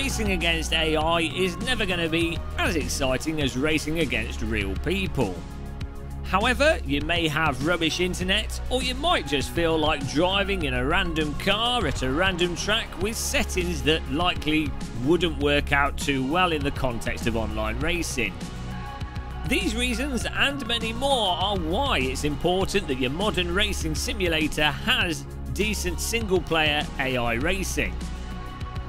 racing against AI is never going to be as exciting as racing against real people. However, you may have rubbish internet, or you might just feel like driving in a random car at a random track with settings that likely wouldn't work out too well in the context of online racing. These reasons and many more are why it's important that your modern racing simulator has decent single player AI racing.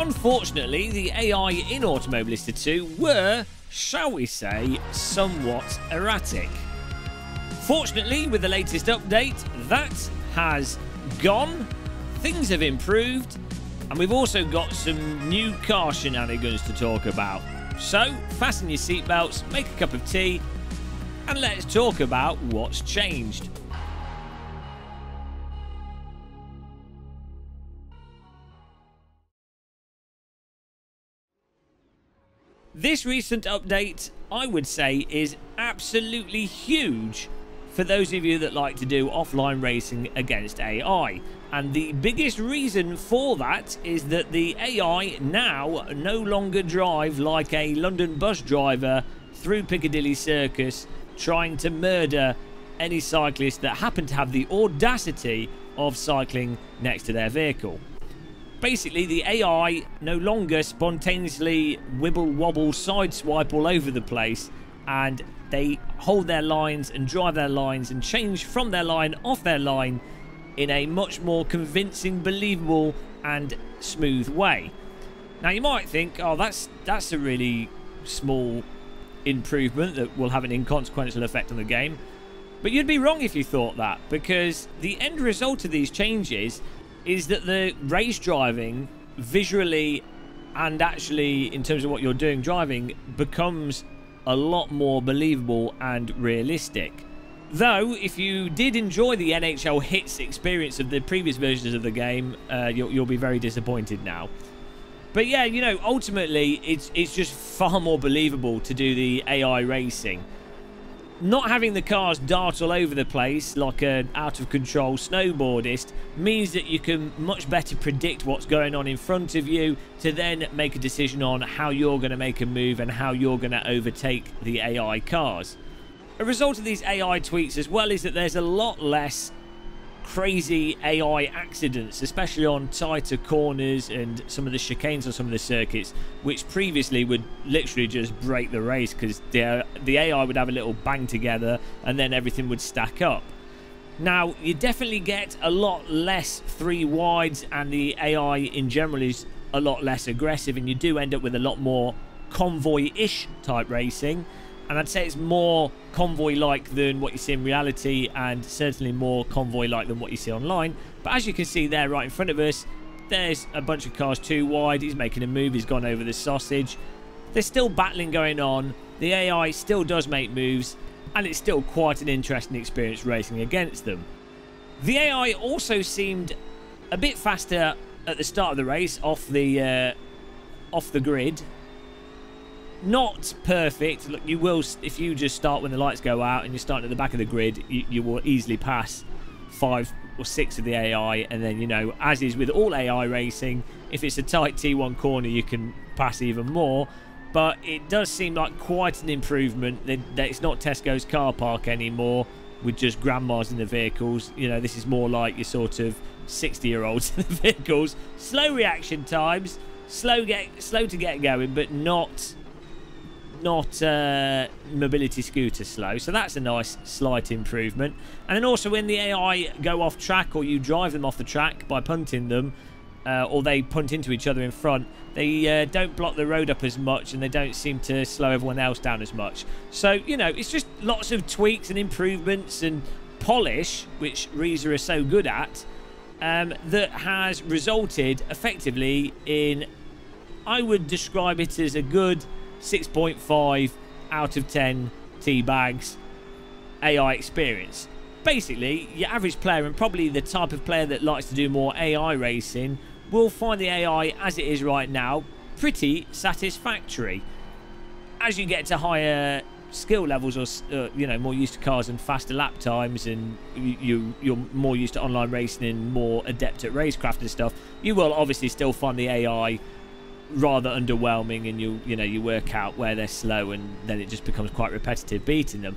Unfortunately, the AI in Automobilista 2 were, shall we say, somewhat erratic. Fortunately, with the latest update, that has gone, things have improved, and we've also got some new car shenanigans to talk about. So, fasten your seatbelts, make a cup of tea, and let's talk about what's changed. This recent update, I would say, is absolutely huge for those of you that like to do offline racing against AI. And the biggest reason for that is that the AI now no longer drive like a London bus driver through Piccadilly Circus trying to murder any cyclist that happen to have the audacity of cycling next to their vehicle. Basically, the AI no longer spontaneously wibble wobble sideswipe all over the place and they hold their lines and drive their lines and change from their line off their line in a much more convincing, believable, and smooth way. Now you might think, oh, that's that's a really small improvement that will have an inconsequential effect on the game. But you'd be wrong if you thought that, because the end result of these changes is that the race driving visually and actually in terms of what you're doing driving becomes a lot more believable and realistic. Though, if you did enjoy the NHL Hitz experience of the previous versions of the game, uh, you'll, you'll be very disappointed now. But yeah, you know, ultimately, it's it's just far more believable to do the AI racing. Not having the cars dart all over the place like an out-of-control snowboardist means that you can much better predict what's going on in front of you to then make a decision on how you're going to make a move and how you're going to overtake the AI cars. A result of these AI tweaks as well is that there's a lot less crazy AI accidents, especially on tighter corners and some of the chicanes on some of the circuits, which previously would literally just break the race because the, the AI would have a little bang together and then everything would stack up. Now, you definitely get a lot less three wides and the AI in general is a lot less aggressive and you do end up with a lot more convoy-ish type racing and I'd say it's more convoy-like than what you see in reality and certainly more convoy-like than what you see online. But as you can see there right in front of us, there's a bunch of cars two wide. He's making a move. He's gone over the sausage. There's still battling going on. The AI still does make moves and it's still quite an interesting experience racing against them. The AI also seemed a bit faster at the start of the race off the uh, off the grid not perfect. Look, you will if you just start when the lights go out and you're starting at the back of the grid, you, you will easily pass five or six of the AI, and then you know, as is with all AI racing, if it's a tight T1 corner, you can pass even more. But it does seem like quite an improvement. That, that it's not Tesco's car park anymore with just grandmas in the vehicles. You know, this is more like your sort of 60-year-olds in the vehicles. Slow reaction times, slow get slow to get going, but not not uh, mobility scooter slow. So that's a nice slight improvement. And then also when the AI go off track or you drive them off the track by punting them, uh, or they punt into each other in front, they uh, don't block the road up as much and they don't seem to slow everyone else down as much. So, you know, it's just lots of tweaks and improvements and polish, which Reiza are so good at, um, that has resulted effectively in, I would describe it as a good 6.5 out of 10 tea bags AI experience. Basically, your average player and probably the type of player that likes to do more AI racing will find the AI as it is right now pretty satisfactory. As you get to higher skill levels or uh, you know more used to cars and faster lap times and you, you you're more used to online racing and more adept at racecraft and stuff you will obviously still find the AI rather underwhelming and you you know you work out where they're slow and then it just becomes quite repetitive beating them.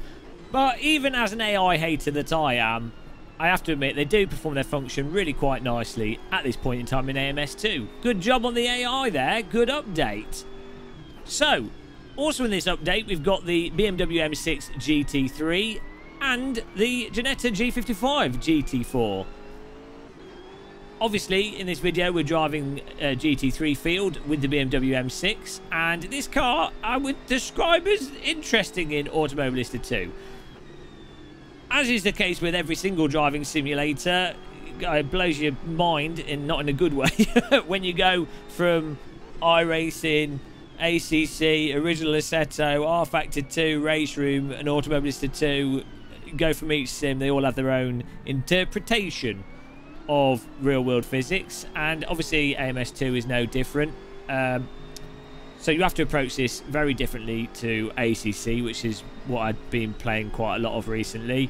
But even as an AI hater that I am I have to admit they do perform their function really quite nicely at this point in time in AMS2 good job on the AI there. Good update. So also in this update we've got the BMW M6 GT3 and the Ginetta G55 GT4 Obviously, in this video, we're driving uh, a GT3 Field with the BMW M6, and this car I would describe as interesting in Automobilista 2. As is the case with every single driving simulator, uh, it blows your mind, and not in a good way, when you go from iRacing, ACC, Original Assetto, rFactor 2, RaceRoom, and Automobilista 2, go from each sim, they all have their own interpretation of real world physics and obviously AMS2 is no different. Um, so you have to approach this very differently to ACC which is what I've been playing quite a lot of recently.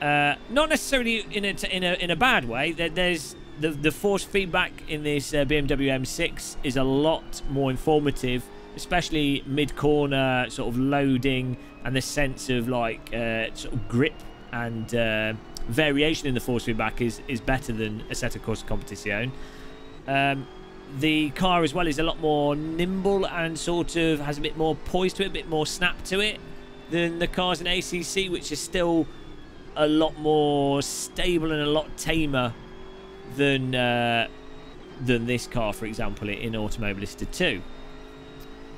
Uh, not necessarily in a, in a, in a bad way. There's the, the force feedback in this uh, BMW M6 is a lot more informative especially mid-corner sort of loading and the sense of like uh, sort of grip and uh, variation in the force feedback is, is better than Assetto Corsa Competizione. Um, the car as well is a lot more nimble and sort of has a bit more poise to it, a bit more snap to it than the cars in ACC, which is still a lot more stable and a lot tamer than uh, than this car, for example, in Automobilista 2.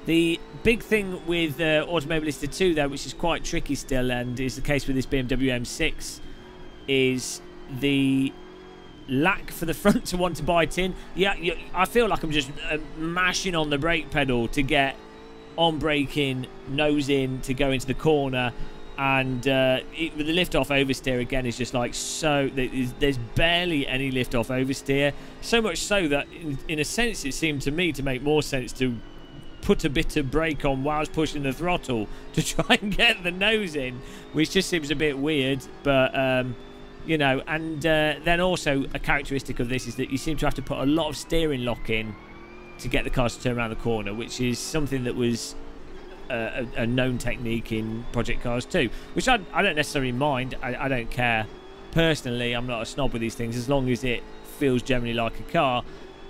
The big thing with uh, Automobilista 2, though, which is quite tricky still, and is the case with this BMW M6, is the lack for the front to want to bite in. Yeah, I feel like I'm just uh, mashing on the brake pedal to get on braking, nose in to go into the corner. And uh, it, the lift off oversteer again is just like so. There's barely any lift off oversteer. So much so that, in, in a sense, it seemed to me to make more sense to put a bit of brake on was pushing the throttle to try and get the nose in, which just seems a bit weird. But um, you know, and uh, then also a characteristic of this is that you seem to have to put a lot of steering lock in to get the cars to turn around the corner, which is something that was uh, a, a, known technique in Project Cars 2, which I, I don't necessarily mind. I, I, don't care. Personally, I'm not a snob with these things as long as it feels generally like a car.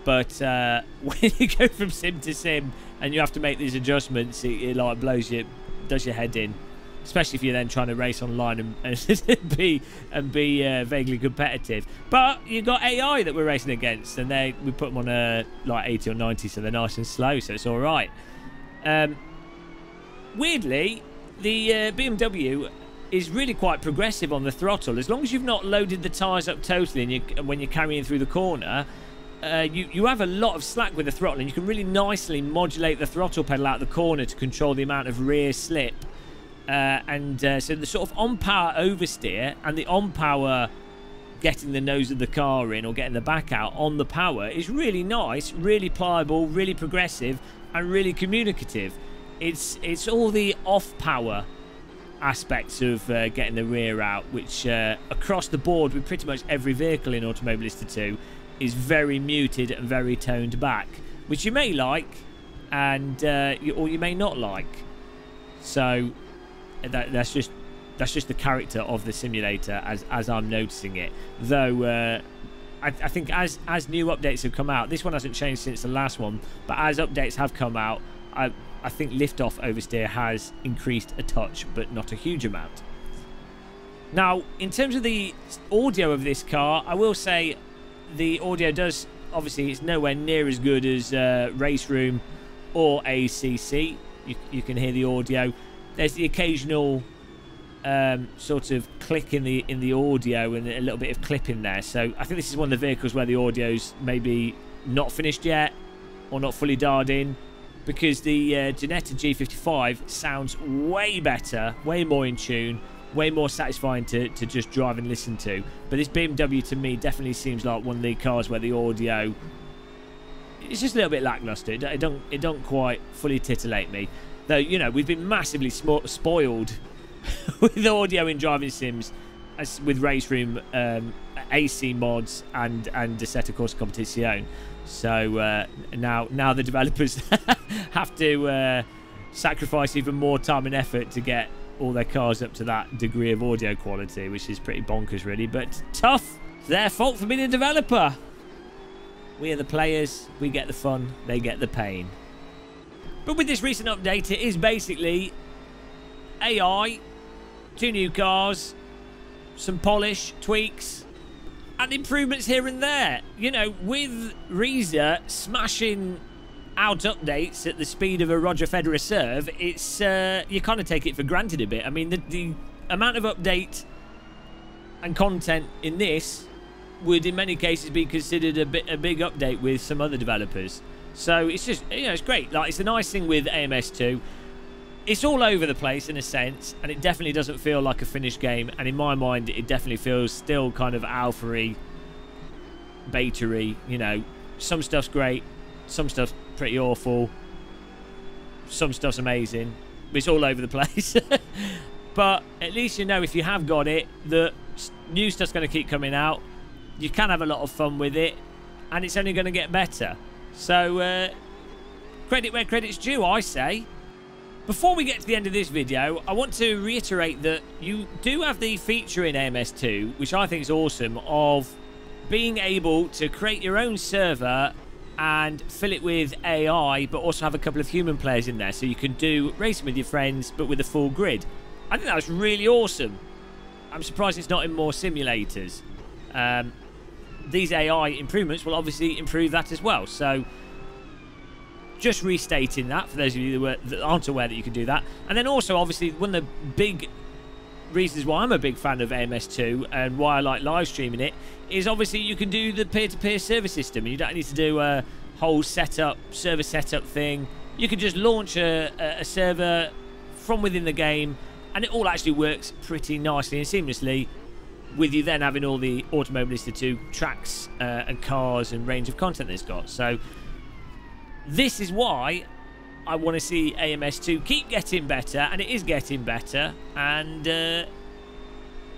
But uh, when you go from sim to sim and you have to make these adjustments, it, it like blows you, does your head in especially if you're then trying to race online and, and be and be uh, vaguely competitive. But you've got AI that we're racing against, and they we put them on a like 80 or 90, so they're nice and slow, so it's all right. Um, weirdly, the uh, BMW is really quite progressive on the throttle. As long as you've not loaded the tyres up totally and you, when you're carrying through the corner, uh, you, you have a lot of slack with the throttle and you can really nicely modulate the throttle pedal out the corner to control the amount of rear slip uh, and uh, so the sort of on power oversteer and the on power getting the nose of the car in or getting the back out on the power is really nice, really pliable, really progressive, and really communicative. It's it's all the off power aspects of uh, getting the rear out, which uh, across the board with pretty much every vehicle in Automobilista 2 is very muted and very toned back, which you may like, and uh, or you may not like. So that, that's just that's just the character of the simulator as as I'm noticing it. Though uh, I, I, think as as new updates have come out, this one hasn't changed since the last one, but as updates have come out, I I think liftoff oversteer has increased a touch, but not a huge amount. Now, in terms of the audio of this car, I will say the audio does obviously it's nowhere near as good as uh, RaceRoom or ACC. You, you can hear the audio there's the occasional um, sort of click in the in the audio and a little bit of clip in there. So I think this is one of the vehicles where the audio's maybe not finished yet or not fully dialed in because the uh, Ginetta G55 sounds way better, way more in tune, way more satisfying to, to just drive and listen to. But this BMW to me definitely seems like one of the cars where the audio it's just a little bit lackluster. It don't it don't quite fully titillate me. Though, you know, we've been massively spoiled with audio in driving sims as with RaceRoom, um, AC mods, and, and Assetto Corsa Competizione. So uh, now, now the developers have to uh, sacrifice even more time and effort to get all their cars up to that degree of audio quality, which is pretty bonkers, really. But tough. It's their fault for being a developer. We are the players. We get the fun. They get the pain. But with this recent update, it is basically AI, two new cars, some polish, tweaks, and improvements here and there. You know, with Reiza smashing out updates at the speed of a Roger Federer serve, it's uh, you kind of take it for granted a bit. I mean, the, the amount of update and content in this would, in many cases, be considered a bit a big update with some other developers. So it's just you know it's great. Like it's the nice thing with AMS2. It's all over the place in a sense, and it definitely doesn't feel like a finished game. And in my mind, it definitely feels still kind of alpha-y, beta-y. You know, some stuff's great, some stuff's pretty awful. Some stuff's amazing. It's all over the place. but at least you know if you have got it that new stuff's going to keep coming out. You can have a lot of fun with it, and it's only going to get better. So, uh, credit where credit's due, I say. Before we get to the end of this video, I want to reiterate that you do have the feature in AMS2, which I think is awesome, of being able to create your own server and fill it with AI, but also have a couple of human players in there so you can do racing with your friends, but with a full grid. I think that was really awesome. I'm surprised it's not in more simulators. Um, these AI improvements will obviously improve that as well. So, just restating that for those of you that, aren't aware that you can do that. And then also, obviously, one of the big reasons why I'm a big fan of AMS2 and why I like live streaming it is obviously you can do the peer-to-peer -peer server system. You don't need to do a whole setup, server setup thing. You can just launch a, a server from within the game and it all actually works pretty nicely and seamlessly with you then having all the Automobilista 2 tracks uh, and cars and range of content that it's got. So this is why I want to see AMS2 keep getting better, and it is getting better. And uh,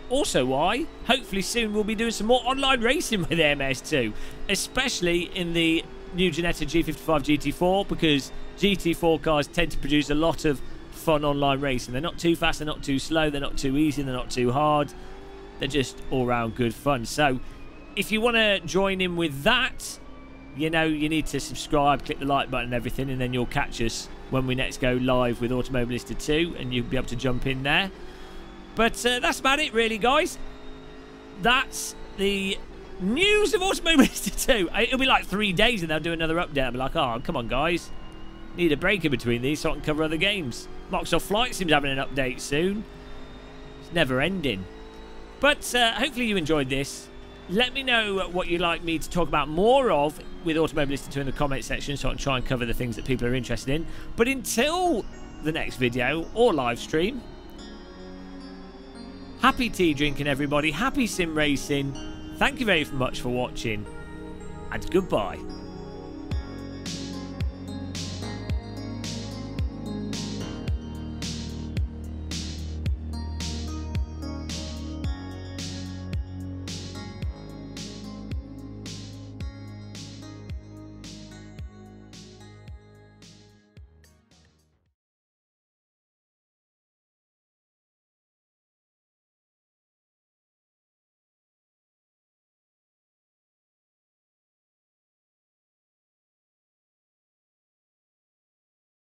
also why, hopefully soon we'll be doing some more online racing with AMS2, especially in the new Ginetta G55 GT4, because GT4 cars tend to produce a lot of fun online racing. They're not too fast, they're not too slow, they're not too easy, they're not too hard. They're just all-round good fun. So if you want to join in with that, you know you need to subscribe, click the like button and everything, and then you'll catch us when we next go live with Automobilista 2, and you'll be able to jump in there. But uh, that's about it, really, guys. That's the news of Automobilista 2. It'll be like three days, and they'll do another update. I'll be like, oh, come on, guys. Need a break in between these so I can cover other games. Microsoft Flight seems having an update soon. It's never ending. But uh, hopefully you enjoyed this. Let me know what you'd like me to talk about more of with Automobilista 2 in the comment section so I can try and cover the things that people are interested in. But until the next video or live stream, happy tea drinking everybody, happy sim racing, thank you very much for watching, and goodbye.